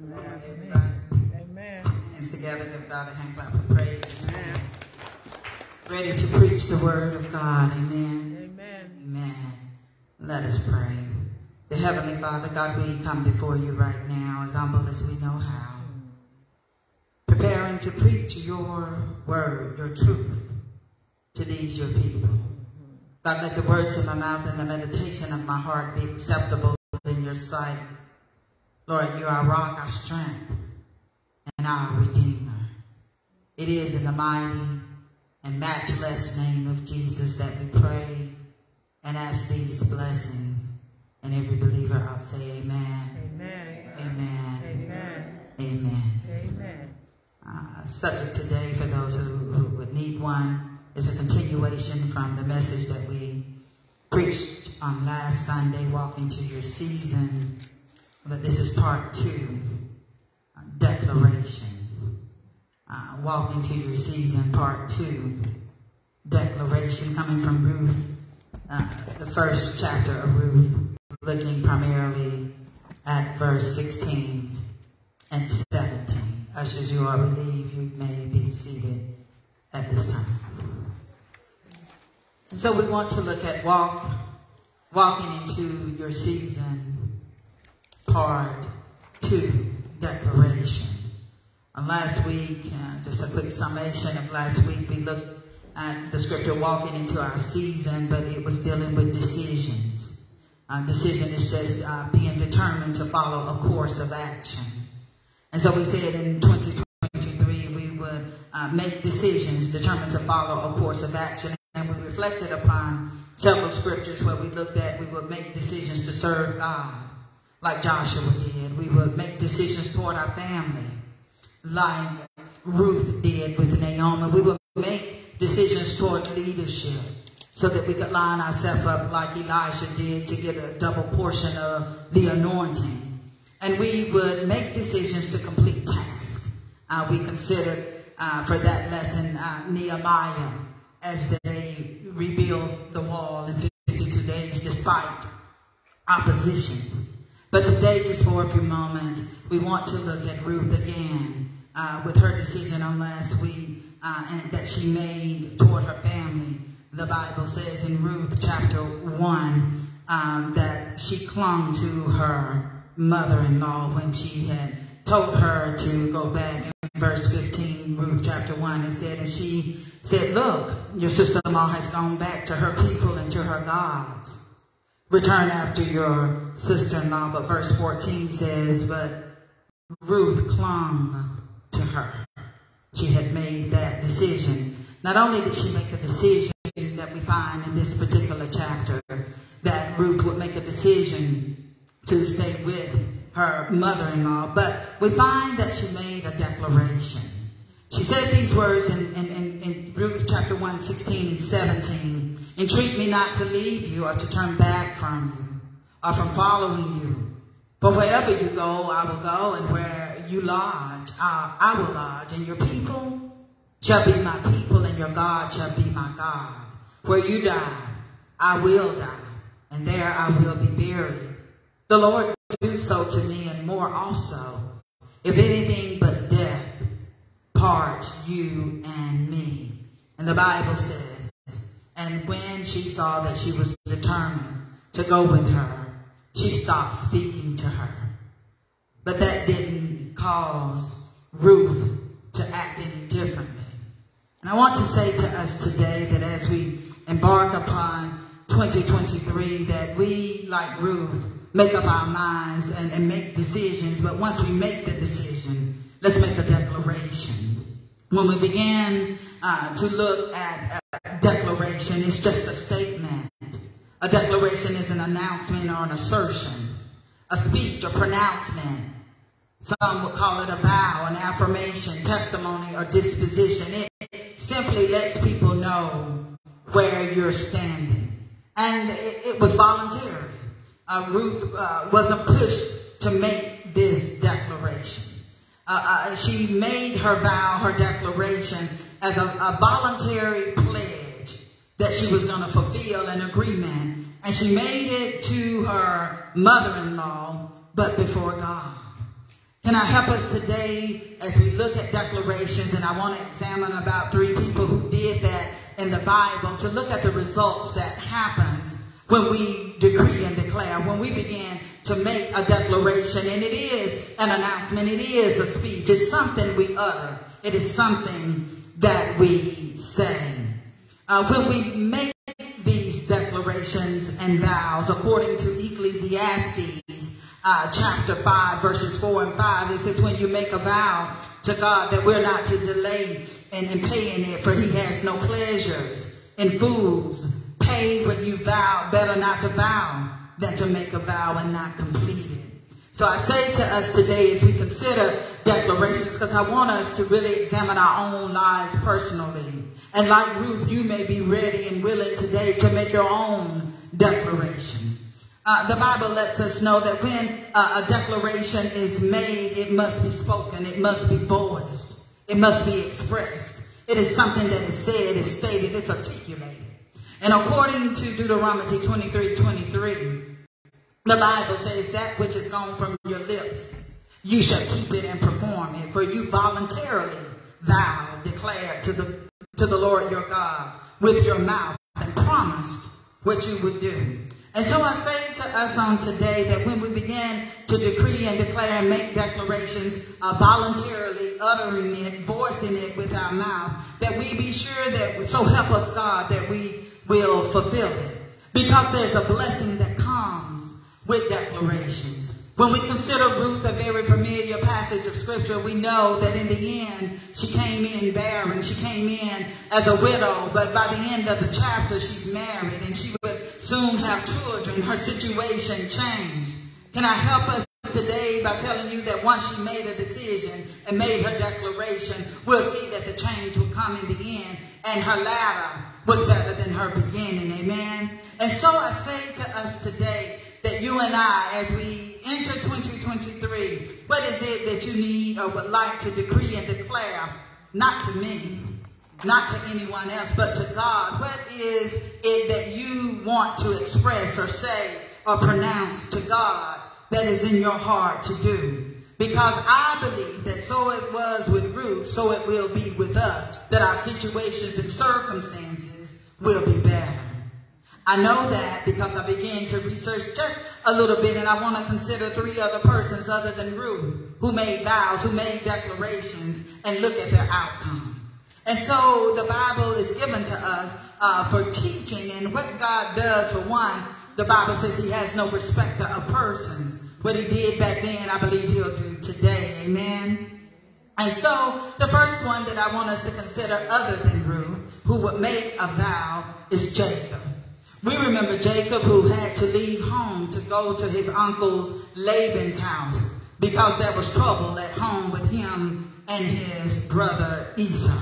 Amen. Hands together, give God a hand clap of praise. Amen. Ready to preach the word of God. Amen. Amen. Amen. Let us pray. The Heavenly Father, God, we come before you right now as humble as we know how. Preparing to preach your word, your truth to these your people. God, let the words of my mouth and the meditation of my heart be acceptable in your sight. Lord, you are our rock, our strength, and our Redeemer. It is in the mighty and matchless name of Jesus that we pray and ask these blessings. And every believer I'll say amen. Amen. Amen. Amen. Amen. Amen. Uh, subject today for those who, who would need one is a continuation from the message that we preached on last Sunday, Walk into Your Season. But this is part two, uh, declaration. Uh, walk into Your Season, part two, declaration coming from Ruth, uh, the first chapter of Ruth, looking primarily at verse 16 and 17. Ushers, you are relieved. You may be seated at this time. And so we want to look at walk, walking into your season, part two, declaration. And last week, uh, just a quick summation of last week, we looked at the scripture walking into our season, but it was dealing with decisions. Uh, decision is just uh, being determined to follow a course of action. And so we said in 2023 we would uh, make decisions determined to follow a course of action. And we reflected upon several scriptures where we looked at we would make decisions to serve God, like Joshua did. We would make decisions toward our family, like Ruth did with Naomi. We would make decisions toward leadership so that we could line ourselves up like Elisha did to get a double portion of the anointing and we would make decisions to complete tasks. Uh, we considered uh, for that lesson uh, Nehemiah as they rebuild the wall in 52 days despite opposition. But today, just for a few moments, we want to look at Ruth again uh, with her decision on last week uh, and that she made toward her family. The Bible says in Ruth chapter 1 um, that she clung to her mother-in-law when she had told her to go back in verse 15, Ruth chapter 1, it said, and she said, look, your sister-in-law has gone back to her people and to her gods. Return after your sister-in-law. But verse 14 says, but Ruth clung to her. She had made that decision. Not only did she make a decision that we find in this particular chapter, that Ruth would make a decision to stay with her mother-in-law. But we find that she made a declaration. She said these words in, in, in, in Ruth chapter 1, 16 and 17. Entreat me not to leave you or to turn back from you or from following you. For wherever you go, I will go, and where you lodge, I, I will lodge. And your people shall be my people, and your God shall be my God. Where you die, I will die, and there I will be buried. The Lord do so to me and more also, if anything but death parts you and me. And the Bible says, and when she saw that she was determined to go with her, she stopped speaking to her. But that didn't cause Ruth to act any differently. And I want to say to us today that as we embark upon 2023, that we, like Ruth, make up our minds and, and make decisions. But once we make the decision, let's make a declaration. When we begin uh, to look at a declaration, it's just a statement. A declaration is an announcement or an assertion, a speech or pronouncement. Some would call it a vow, an affirmation, testimony, or disposition. It simply lets people know where you're standing. And it, it was voluntary uh, Ruth uh, wasn't pushed to make this declaration. Uh, uh, she made her vow, her declaration, as a, a voluntary pledge that she was going to fulfill an agreement. And she made it to her mother-in-law, but before God. Can I help us today as we look at declarations? And I want to examine about three people who did that in the Bible to look at the results that happens when we decree and declare, when we begin to make a declaration. And it is an announcement. It is a speech. It's something we utter. It is something that we say. Uh, when we make these declarations and vows, according to Ecclesiastes uh, chapter 5, verses 4 and 5, it says, when you make a vow to God that we're not to delay in, in paying it, for he has no pleasures in fools. Pay what you vow, better not to vow than to make a vow and not complete it. So I say to us today as we consider declarations, because I want us to really examine our own lives personally. And like Ruth, you may be ready and willing today to make your own declaration. Uh, the Bible lets us know that when uh, a declaration is made, it must be spoken, it must be voiced, it must be expressed. It is something that is said, is stated, is articulated. And according to Deuteronomy 23, 23, the Bible says that which is gone from your lips, you shall keep it and perform it, for you voluntarily vow, declare to the to the Lord your God with your mouth and promised what you would do. And so I say to us on today that when we begin to decree and declare and make declarations, uh, voluntarily uttering it, voicing it with our mouth, that we be sure that, so help us God, that we will fulfill it. Because there's a blessing that comes with declarations. When we consider Ruth a very familiar passage of scripture, we know that in the end, she came in barren. She came in as a widow, but by the end of the chapter, she's married and she would soon have children. Her situation changed. Can I help us today by telling you that once she made a decision and made her declaration, we'll see that the change will come in the end and her latter was better than her beginning. Amen. And so I say to us today that you and I, as we enter 2023, what is it that you need or would like to decree and declare? Not to me, not to anyone else, but to God. What is it that you want to express or say or pronounce to God that is in your heart to do? Because I believe that so it was with Ruth, so it will be with us, that our situations and circumstances will be better. I know that because I began to research just a little bit and I want to consider three other persons other than Ruth who made vows, who made declarations and look at their outcome. And so the Bible is given to us uh, for teaching and what God does for one, the Bible says he has no respecter of persons. What he did back then, I believe he'll do today. Amen. And so the first one that I want us to consider other than Ruth, who would make a vow, is Jacob. We remember Jacob who had to leave home to go to his uncle's Laban's house because there was trouble at home with him and his brother Esau.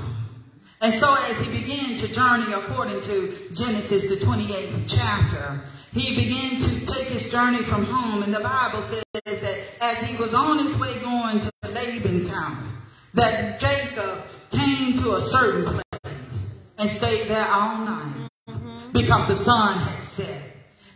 And so as he began to journey according to Genesis, the 28th chapter, he began to take his journey from home. And the Bible says that as he was on his way going to Laban's house, that Jacob came to a certain place and stayed there all night Mm-hmm. because the sun had set.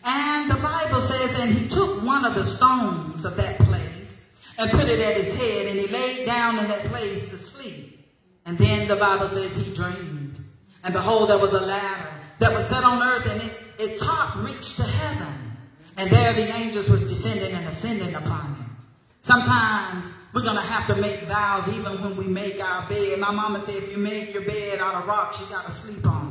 And the Bible says, and he took one of the stones of that place and put it at his head, and he laid down in that place to sleep. And then the Bible says he dreamed. And behold, there was a ladder that was set on earth, and it, it top reached to heaven. And there the angels was descending and ascending upon him. Sometimes we're going to have to make vows even when we make our bed. My mama said, if you make your bed out of rocks, you got to sleep on it.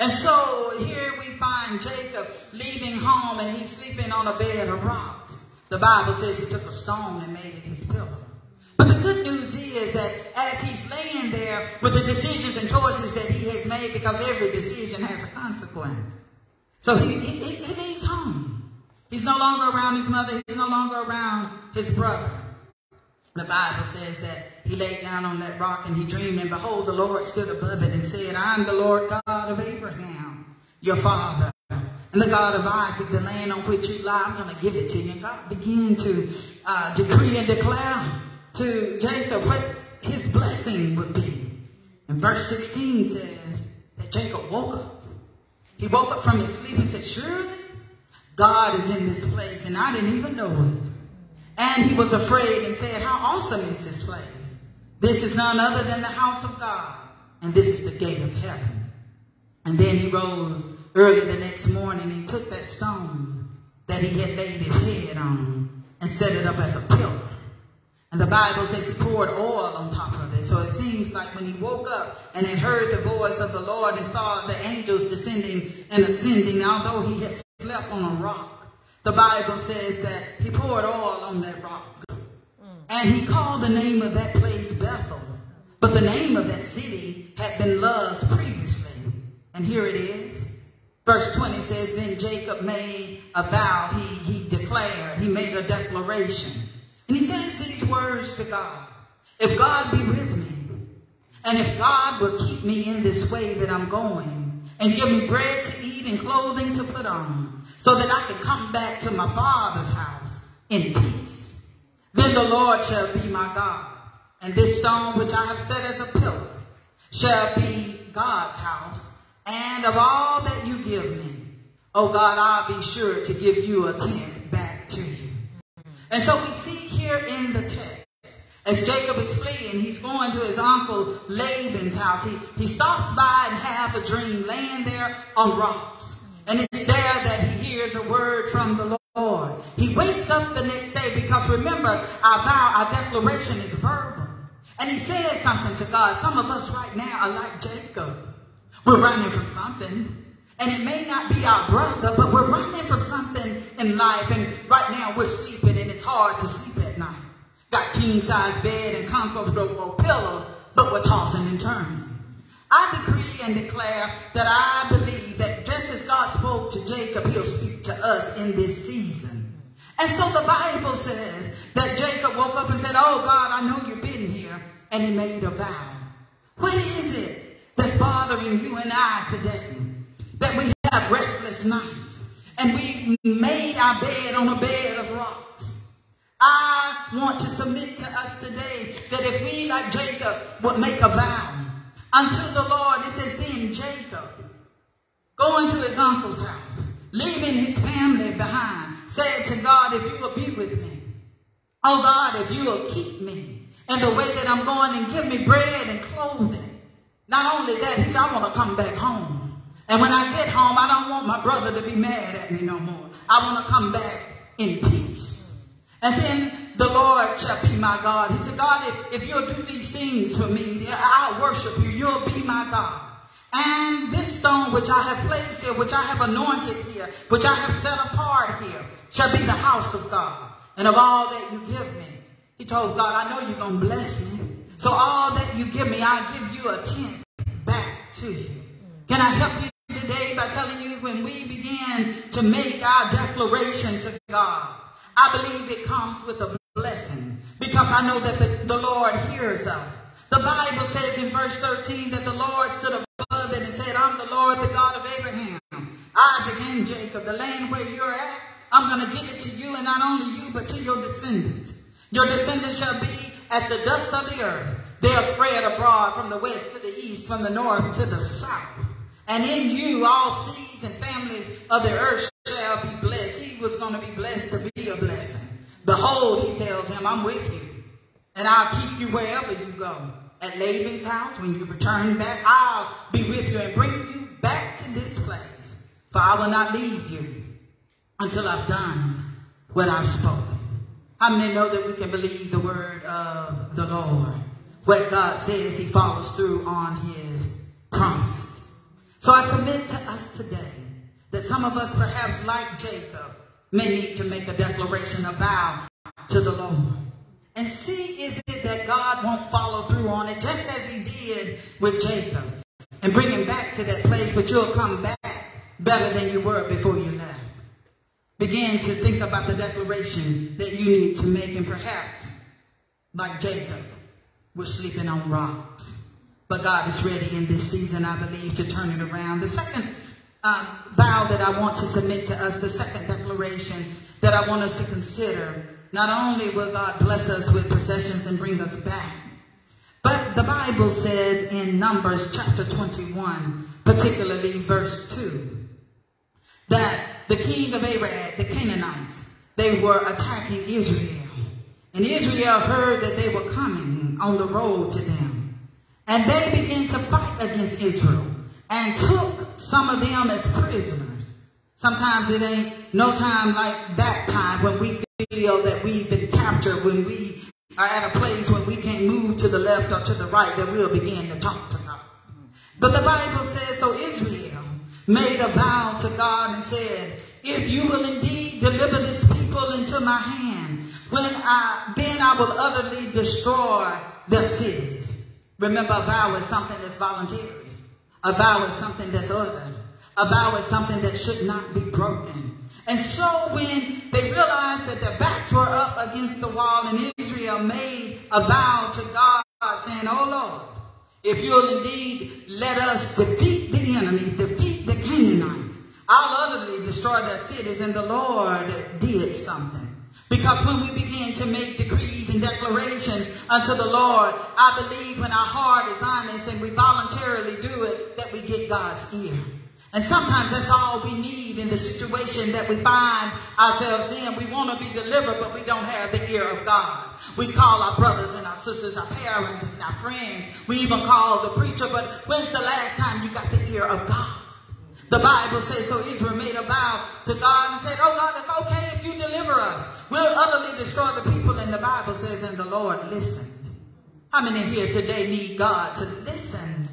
And so here we find Jacob leaving home and he's sleeping on a bed of rocks. The Bible says he took a stone and made it his pillow. But the good news is that as he's laying there with the decisions and choices that he has made, because every decision has a consequence. So he, he, he leaves home. He's no longer around his mother. He's no longer around his brother. The Bible says that he laid down on that rock and he dreamed, and behold, the Lord stood above it and said, I'm the Lord God of Abraham, your father, and the God of Isaac, the land on which you lie. I'm going to give it to you. And God began to uh, decree and declare to Jacob what his blessing would be. And verse 16 says that Jacob woke up. He woke up from his sleep and said, Surely God is in this place, and I didn't even know it. And he was afraid and said, How awesome is this place? This is none other than the house of God, and this is the gate of heaven. And then he rose early the next morning. He took that stone that he had laid his head on and set it up as a pillar. And the Bible says he poured oil on top of it. So it seems like when he woke up and had heard the voice of the Lord and saw the angels descending and ascending, although he had slept on a rock, the Bible says that he poured oil on that rock. And he called the name of that place Bethel. But the name of that city had been Luz previously. And here it is. Verse 20 says, Then Jacob made a vow. He, he declared, he made a declaration. And he says these words to God. If God be with me, and if God will keep me in this way that I'm going, and give me bread to eat and clothing to put on, so that I can come back to my father's house in peace, then the Lord shall be my God. And this stone which I have set as a pillar shall be God's house. And of all that you give me, oh God, I'll be sure to give you a tenth back to you. And so we see here in the text, as Jacob is fleeing, he's going to his uncle Laban's house. He, he stops by and have a dream, laying there on rocks. And it's there that hears a word from the Lord. He wakes up the next day because remember, our vow, our declaration is verbal. And he says something to God. Some of us right now are like Jacob. We're running from something. And it may not be our brother, but we're running from something in life. And right now we're sleeping and it's hard to sleep at night. Got king size bed and comfortable pillows, but we're tossing and turning. I decree and declare that I believe that just as God spoke to Jacob, he'll speak to us in this season. And so the Bible says that Jacob woke up and said, Oh God, I know you've been here. And he made a vow. What is it that's bothering you and I today? that we have restless nights and we made our bed on a bed of rocks. I want to submit to us today that if we, like Jacob, would make a vow unto the Lord, it says, then Jacob, going to his uncle's house, leaving his family behind, said to God, if you will be with me, oh God, if you will keep me in the way that I'm going and give me bread and clothing. Not only that, he said, I want to come back home. And when I get home, I don't want my brother to be mad at me no more. I want to come back in peace. And then the Lord shall be my God. He said, God, if, if you'll do these things for me, I'll worship you. You'll be my God. And this stone which I have placed here, which I have anointed here, which I have set apart here, shall be the house of God. And of all that you give me, he told God, I know you're going to bless me. So all that you give me, I'll give you a tenth back to you. Can I help you today by telling you when we begin to make our declaration to God, I believe it comes with a blessing because I know that the, the Lord hears us. The Bible says in verse 13 that the Lord stood above it and said, I'm the Lord, the God of Abraham, Isaac, and Jacob. The land where you're at, I'm going to give it to you, and not only you, but to your descendants. Your descendants shall be as the dust of the earth. They'll spread abroad from the west to the east, from the north to the south. And in you, all seeds and families of the earth shall be blessed. Was going to be blessed to be a blessing. Behold, he tells him, I'm with you. And I'll keep you wherever you go. At Laban's house, when you return back, I'll be with you and bring you back to this place. For I will not leave you until I've done what I've spoken. How many know that we can believe the word of the Lord? What God says, he follows through on his promises. So I submit to us today that some of us, perhaps like Jacob, may need to make a declaration, a vow to the Lord. And see, is it that God won't follow through on it, just as he did with Jacob, and bring him back to that place, but you'll come back better than you were before you left. Begin to think about the declaration that you need to make, and perhaps, like Jacob, we're sleeping on rocks. But God is ready in this season, I believe, to turn it around. The second uh, vow that I want to submit to us, the second declaration that I want us to consider, not only will God bless us with possessions and bring us back, but the Bible says in Numbers chapter 21, particularly verse 2, that the king of Abraham, the Canaanites, they were attacking Israel. And Israel heard that they were coming on the road to them. And they began to fight against Israel and took some of them as prisoners. Sometimes it ain't no time like that time when we feel that we've been captured, when we are at a place when we can't move to the left or to the right, that we'll begin to talk to God. But the Bible says, so Israel made a vow to God and said, if you will indeed deliver this people into my hand, when I, then I will utterly destroy the cities. Remember, a vow is something that's voluntary. A vow is something that's other. A vow is something that should not be broken. And so when they realized that their backs were up against the wall and Israel made a vow to God saying, Oh Lord, if you'll indeed let us defeat the enemy, defeat the Canaanites, I'll utterly destroy their cities. And the Lord did something. Because when we begin to make decrees and declarations unto the Lord, I believe when our heart is honest and we voluntarily do it, that we get God's ear. And sometimes that's all we need in the situation that we find ourselves in. We want to be delivered, but we don't have the ear of God. We call our brothers and our sisters, our parents and our friends. We even call the preacher, but when's the last time you got the ear of God? The Bible says, so Israel made a vow to God and said, oh God, okay if you deliver us. We'll utterly destroy the people. And the Bible says, and the Lord listened. How many here today need God to listen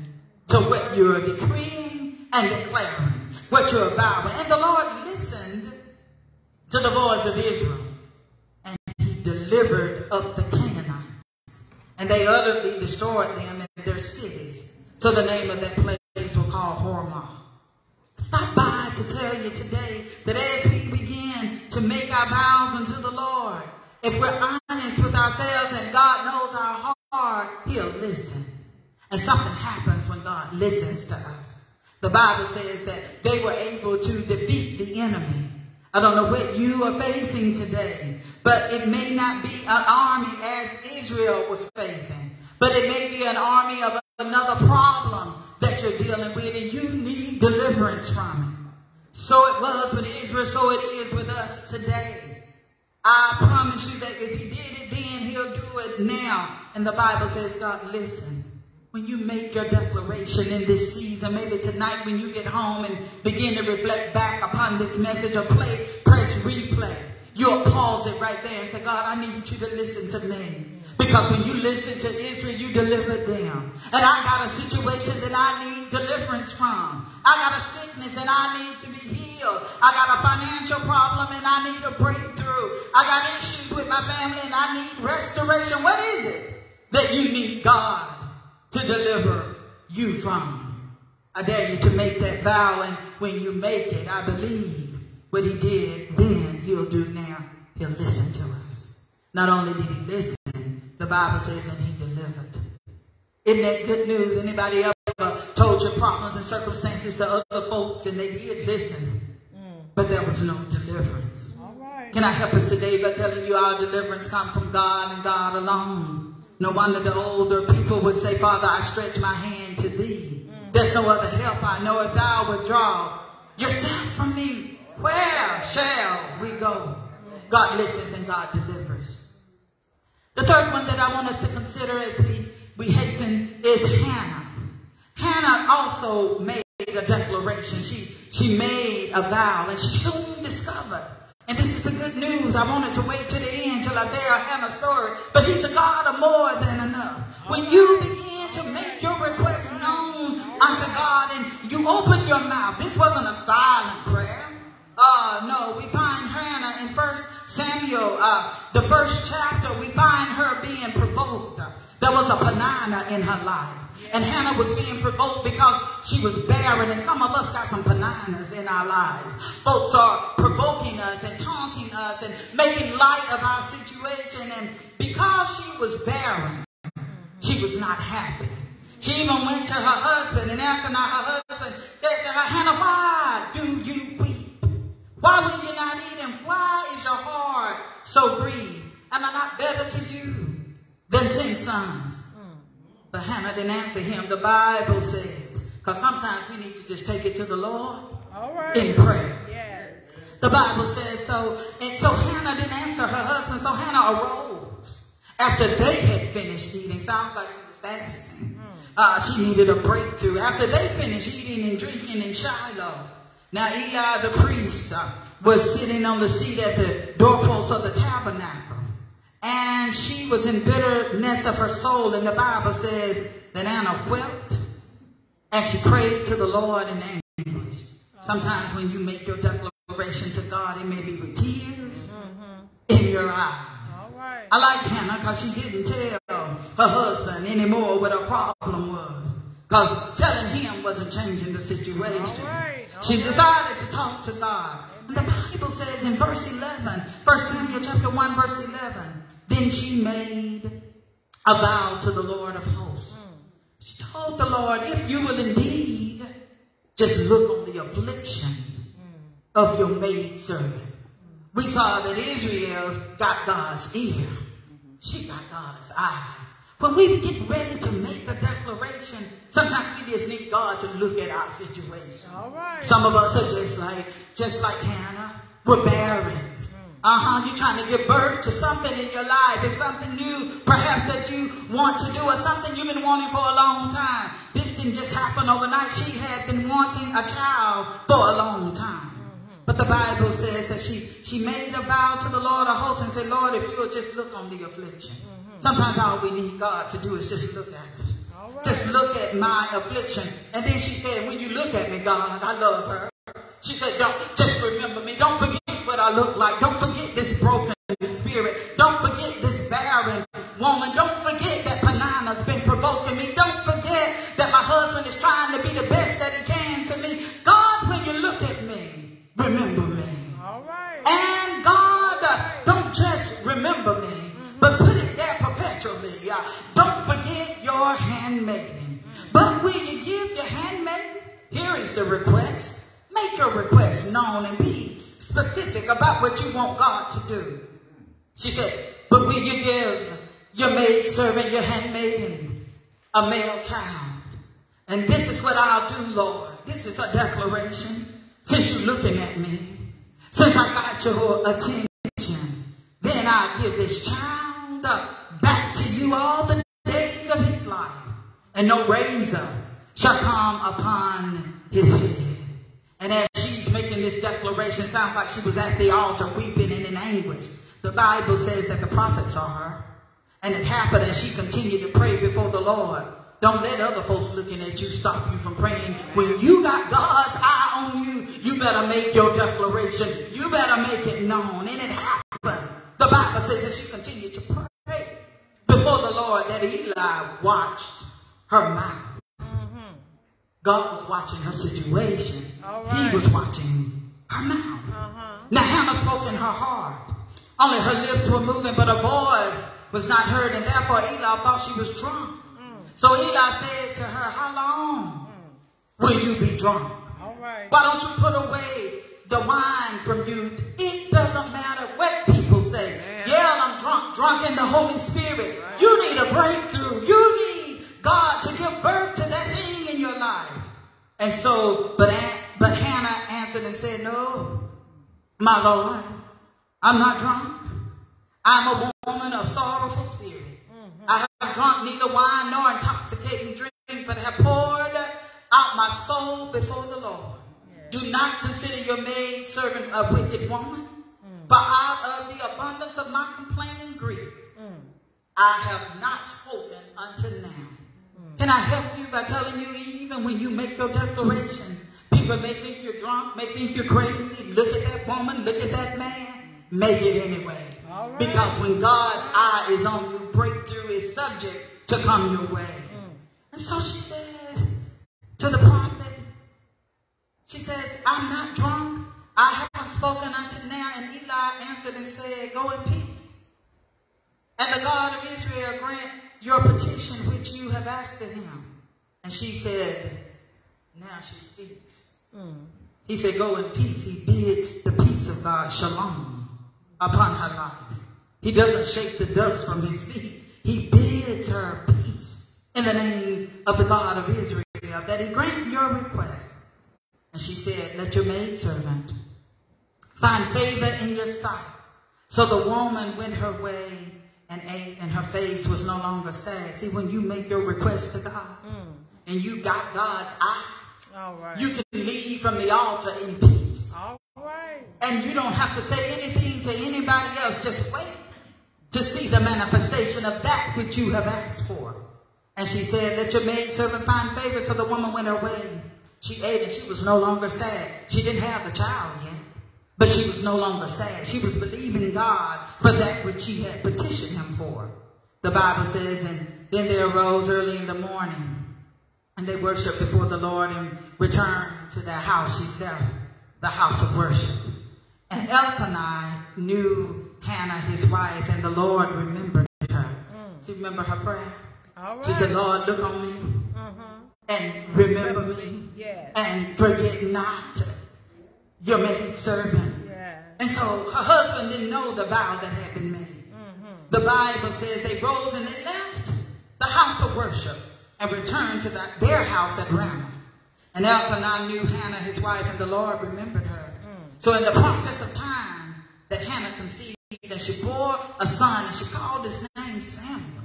to what you're decreeing and declaring, what you're vowing? And the Lord listened to the voice of Israel. And he delivered up the Canaanites. And they utterly destroyed them and their cities. So the name of that place was called Hormah. Stop by to tell you today that as we begin to make our vows unto the Lord, if we're honest with ourselves and God knows our heart, he'll listen. And something happens when God listens to us. The Bible says that they were able to defeat the enemy. I don't know what you are facing today, but it may not be an army as Israel was facing, but it may be an army of another problem that you're dealing with and you need deliverance from it. So it was with Israel, so it is with us today. I promise you that if he did it then, he'll do it now. And the Bible says, God, listen. When you make your declaration in this season, maybe tonight when you get home and begin to reflect back upon this message or play, press replay, you'll pause it right there and say, God, I need you to listen to me. Because when you listen to Israel, you delivered them. And I got a situation that I need deliverance from. I got a sickness and I need to be healed. I got a financial problem and I need a breakthrough. I got issues with my family and I need restoration. What is it that you need God to deliver you from? I dare you to make that vow and when you make it, I believe what he did then he'll do now. He'll listen to us. Not only did he listen, the Bible says, and he delivered. Isn't that good news? Anybody ever told your problems and circumstances to other folks and they did listen, mm. but there was no deliverance. Can I help us today by telling you our deliverance comes from God and God alone? No wonder the older people would say, Father, I stretch my hand to thee. Mm. There's no other help I know if thou withdraw yourself from me. Where shall we go? God listens and God delivers. The third one that I want us to consider as we, we hasten is Hannah. Hannah also made a declaration. She, she made a vow and she soon discovered. And this is the good news. I wanted to wait to the end till I tell Hannah's story. But he's a God of more than enough. When you begin to make your request known unto God and you open your mouth, this wasn't a silent prayer. Uh, no, we find Hannah in First Samuel, uh, the first chapter, we find her being provoked. There was a Peninnah in her life. And Hannah was being provoked because she was barren. And some of us got some bananas in our lives. Folks are provoking us and taunting us and making light of our situation. And because she was barren, she was not happy. She even went to her husband. And after not, her husband said to her, Hannah, why do you? Why will you not eat? And why is your heart so grieved? Am I not better to you than ten sons? But Hannah didn't answer him. The Bible says, because sometimes we need to just take it to the Lord in prayer. Yes. The Bible says so. And so Hannah didn't answer her husband. So Hannah arose after they had finished eating. Sounds like she was fasting. Uh, she needed a breakthrough. After they finished eating and drinking in Shiloh, now Eli the priest uh, was sitting on the seat at the doorpost of the tabernacle. And she was in bitterness of her soul. And the Bible says that Hannah wept and she prayed to the Lord in anguish. Sometimes when you make your declaration to God, it may be with tears in your eyes. I like Hannah because she didn't tell her husband anymore what her problem was. Because telling him wasn't changing the situation. All right, all she decided to talk to God. And the Bible says in verse 11, 1 Samuel chapter 1, verse 11, then she made a vow to the Lord of hosts. Hmm. She told the Lord, if you will indeed just look on the affliction hmm. of your maidservant. We saw that Israel's got God's ear. Mm-hmm. She got God's eye. When we get ready to make the declaration, sometimes we just need God to look at our situation. All right. Some of us are just like, just like Hannah. We're barren. Hmm. Uh-huh. You're trying to give birth to something in your life. It's something new, perhaps that you want to do, or something you've been wanting for a long time. This didn't just happen overnight. She had been wanting a child for a long time. Hmm, hmm. But the Bible says that she, she made a vow to the Lord of hosts and said, Lord, if you'll just look on the affliction. Hmm. Sometimes all we need God to do is just look at us. Right. Just look at my affliction. And then she said, when you look at me, God, I love her. She said, don't just remember me. Don't forget what I look like. Don't forget this broken spirit. Don't forget this barren woman. Don't forget that Peninnah's been provoking me. Don't forget that my husband is trying to be the best specific about what you want God to do. She said, but will you give your maid servant, your handmaiden, a male child? And this is what I'll do, Lord. This is a declaration. Since you're looking at me, since I got your attention, then I'll give this child uh, back to you all the days of his life. And no razor shall come upon his head. And as this declaration, sounds like she was at the altar weeping and in anguish. The Bible says that the prophet saw her. And it happened as she continued to pray before the Lord. Don't let other folks looking at you stop you from praying. When you got God's eye on you, you better make your declaration. You better make it known. And it happened. The Bible says that she continued to pray before the Lord that Eli watched her mouth. Mm-hmm. God was watching her situation. All He was watching her mouth. Uh-huh. Now Hannah spoke in her heart. Only her lips were moving, but her voice was not heard, and therefore Eli thought she was drunk. So Eli said to her, How long will you be drunk? All right. Why don't you put away the wine from you? It doesn't matter what people say. Man. Yeah, I'm drunk, drunk in the Holy Spirit. You need a breakthrough. You need God to give birth to that thing in your life. And so, but, but Hannah answered and said, No, my Lord, I'm not drunk. I'm a woman of sorrowful spirit. Mm-hmm. I have drunk neither wine nor intoxicating drink, but have poured out my soul before the Lord. Do not consider your maid servant a wicked woman, mm. for out of the abundance of my complaining grief, mm. I have not spoken until now. Mm. Can I help you by telling you, even when you make your declaration, people may think you're drunk, may think you're crazy. Look at that woman, look at that man. Make it anyway. Right. Because when God's eye is on you, breakthrough is subject to come your way. Mm. And so she says to the prophet, she says, I'm not drunk. I haven't spoken until now. And Eli answered and said, Go in peace. And the God of Israel grant your petition which you have asked of him. And she said, Now she speaks. He said, Go in peace. He bids the peace of God, shalom, upon her life. He doesn't shake the dust from his feet. He bids her peace in the name of the God of Israel, that he grant your request. And she said, Let your maidservant find favor in your sight. So the woman went her way and ate, and her face was no longer sad. See, when you make your request to God mm. and you got God's eye, right. you can leave from the altar in peace. All right. And you don't have to say anything to anybody else. Just wait to see the manifestation of that which you have asked for. And she said, Let your maid servant find favor. So the woman went her way. She ate and she was no longer sad. She didn't have the child yet, but she was no longer sad. She was believing God for that which she had petitioned him for. The Bible says, And then they arose early in the morning and they worshiped before the Lord and returned to their house. She left the house of worship. And Elkanah knew Hannah, his wife, and the Lord remembered her. So you remember her prayer? Right. She said, Lord, look on me Mm-hmm. and remember me Yes. and forget not your maid servant. Yes. And so her husband didn't know the vow that had been made. Mm-hmm. The Bible says they rose and they left the house of worship and returned to the, their house at Ramah. And Elkanah knew Hannah, his wife, and the Lord remembered her. So in the process of time that Hannah conceived, and she bore a son, and she called his name Samuel,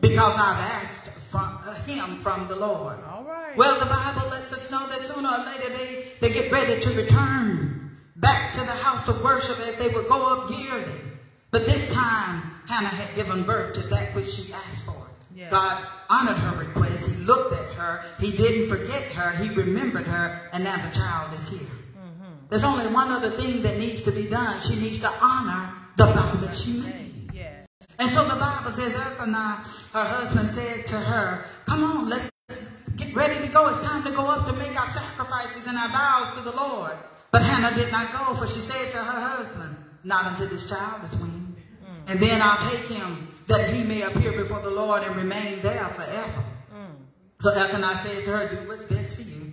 because I've asked from uh, him from the Lord. All right. Well, the Bible lets us know that sooner or later they, they get ready to return back to the house of worship as they would go up yearly. But this time, Hannah had given birth to that which she asked for. Yes. God honored her request. He looked at her. He didn't forget her. He remembered her. And now the child is here. Mm-hmm. There's only one other thing that needs to be done. She needs to honor the vow that she made. And so the Bible says, Elkanah, her husband said to her, Come on, let's get ready to go. It's time to go up to make our sacrifices and our vows to the Lord. But Hannah did not go, for she said to her husband, Not until this child is weaned. And then I'll take him that he may appear before the Lord and remain there forever. Mm. So Elkanah said to her, Do what's best for you.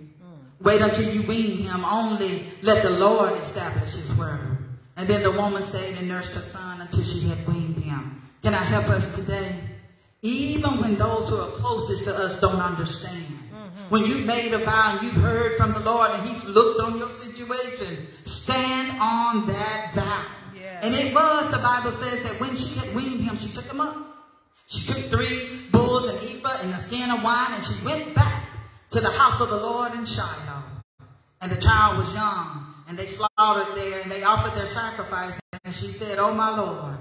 Wait until you wean him. Only let the Lord establish his word. And then the woman stayed and nursed her son until she had weaned him. Can I help us today? Even when those who are closest to us don't understand. Mm-hmm. When you've made a vow and you've heard from the Lord and he's looked on your situation, stand on that vow. And it was, the Bible says, that when she had weaned him, she took him up. She took three bulls, an ephah, and a skin of wine, and she went back to the house of the Lord in Shiloh. And the child was young, and they slaughtered there, and they offered their sacrifice. And she said, Oh, my Lord,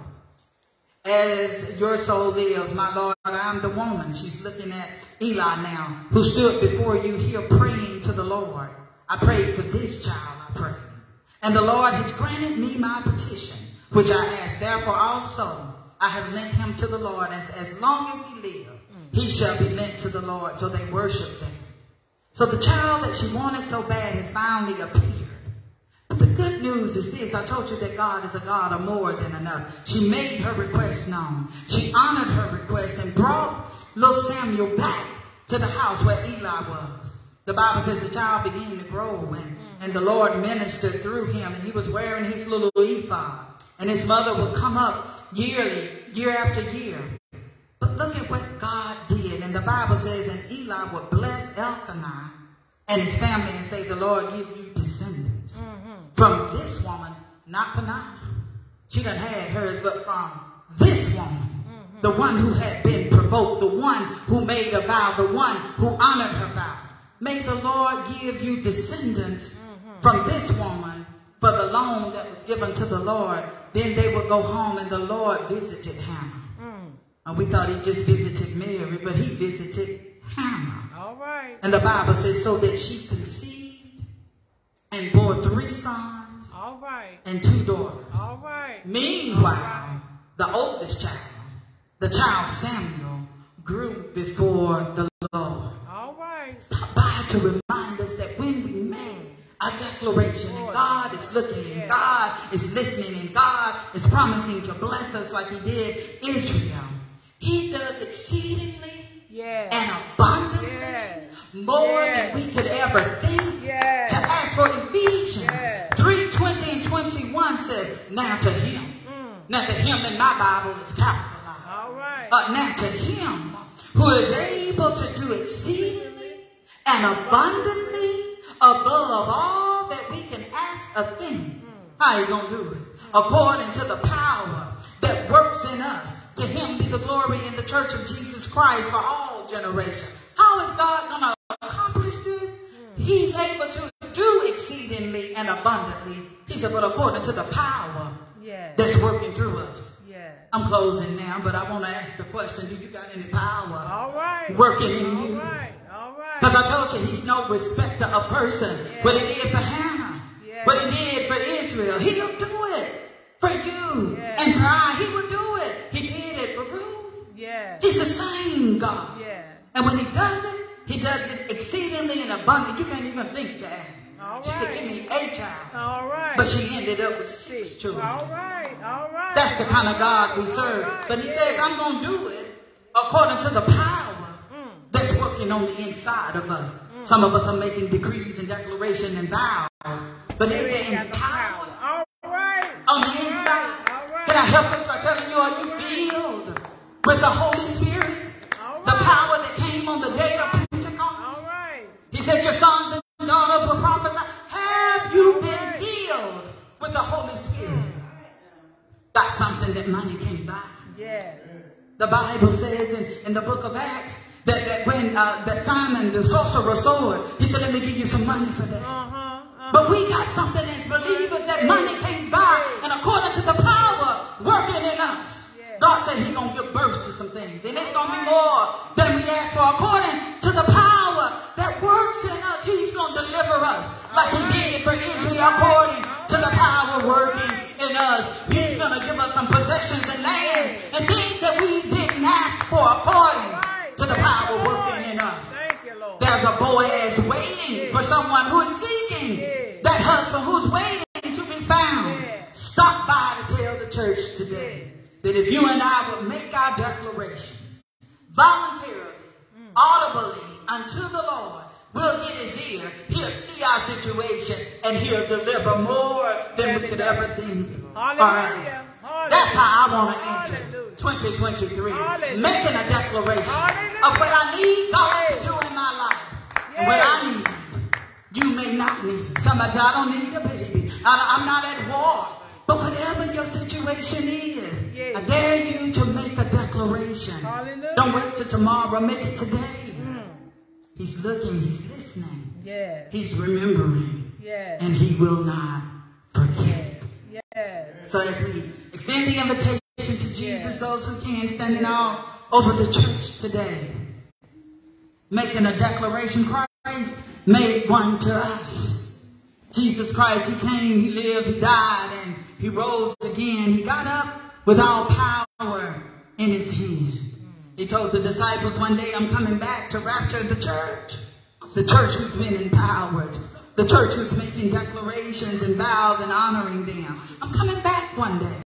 as your soul lives, my Lord, I'm the woman. She's looking at Eli now, who stood before you here praying to the Lord. I prayed for this child, I prayed. And the Lord has granted me my petition, which I asked. Therefore also I have lent him to the Lord. As, as long as he lives, he shall be lent to the Lord. So they worship them. So the child that she wanted so bad has finally appeared. But the good news is this. I told you that God is a God of more than enough. She made her request known. She honored her request and brought little Samuel back to the house where Eli was. The Bible says the child began to grow and, and the Lord ministered through him and he was wearing his little ephod. And his mother would come up yearly, year after year. But look at what God did. And the Bible says, and Eli would bless Elkanah and his family and say, the Lord give you descendants mm-hmm. from this woman, not Panah. She done had hers, but from this woman, mm-hmm. the one who had been provoked, the one who made a vow, the one who honored her vow. May the Lord give you descendants mm-hmm. from this woman for the loan that was given to the Lord. Then they would go home and the Lord visited Hannah. Mm. And we thought he just visited Mary, but he visited Hannah. All right. And the Bible says, so that she conceived and bore three sons All right. and two daughters. All right. Meanwhile, the oldest child, the child Samuel, grew before the Lord. All right. Stop by to remind a declaration and God is looking and God is listening and God is promising to bless us like he did Israel, he does exceedingly Yes. and abundantly Yes. more Yes. than we could ever think Yes. to ask for Ephesians Yes. 3 20 and 21 says, Now to him. Now to him in my Bible is capitalized. All right. Uh, now to him who is able to do exceedingly and abundantly above all that we can ask a thing. How you gonna do it? According to the power that works in us. To him be the glory in the church of Jesus Christ for all generations. How is God going to accomplish this? He's able to do exceedingly and abundantly. He said, but according to the power Yes. that's working through us. Yes. I'm closing now, but I want to ask the question, do you got any power All right. working in All you? right. Right. Because I told you he's no respecter of person. Yeah. What he did for Hannah, Yeah. what he did for Israel, he'll do it for you Yeah. and for I. He will do it. He did it for Ruth. Yes. He's the same God. Yes. And when he does it, he does it exceedingly and abundantly. You can't even think to ask. All she said, give me a child. All right. But she ended up with six children. All right. All right. That's the kind of God we serve. Right. But he Yeah. says, I'm going to do it according to the power. That's working on the inside of us. Mm. Some of us are making decrees and declarations and vows. But is You there ain't any got the power power. All right. on the inside? Right. Can I help us by telling you, are you filled with the Holy Spirit? The power that came on the day of Pentecost? right. He said, Your sons and daughters will prophesy. Have you been filled with the Holy Spirit? Got something that money can't buy. Yes. The Bible says in, in the book of Acts that, that when uh, that Simon the sorcerer saw it, he said, Let me give you some money for that. Uh-huh. uh-huh. But we got something as believers that money can't buy. And according to the power working in us, God said He's going to give birth to some things. And it's going to be more than we ask for. According to the power that works in us, He's going to deliver us like He did for Israel according to the power working in us. He's going to give us some possessions and land and things that we didn't ask for according to the power working in us. Thank you, Lord. There's a boy Boaz waiting for someone who is seeking that husband who's waiting to be found. Stop by to tell the church today that if you and I would make our declaration voluntarily, mm. audibly unto the Lord, we'll get his ear. He'll see our situation and he'll deliver more than we could ever think or ask. That's how I want to enter. 2023. Hallelujah. Making a declaration Hallelujah. of what I need God to do in my life. And what I need, you may not need. Somebody say, I don't need a baby. I, am not at war. But whatever your situation is, Yeah. I dare you to make a declaration. Hallelujah. Don't wait till tomorrow. Make it today. Mm. He's looking. He's listening. Yes. He's remembering. Yes. And he will not forget. Yes. So as we extend the invitation to Jesus, those who can, standing all over the church today, making a declaration, Christ made one to us. Jesus Christ, he came, he lived, he died, and he rose again. He got up with all power in his hand. He told the disciples one day, I'm coming back to rapture the church. The church who's been empowered. The church who's making declarations and vows and honoring them. I'm coming back one day.